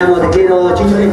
Te quiero, Chicholi.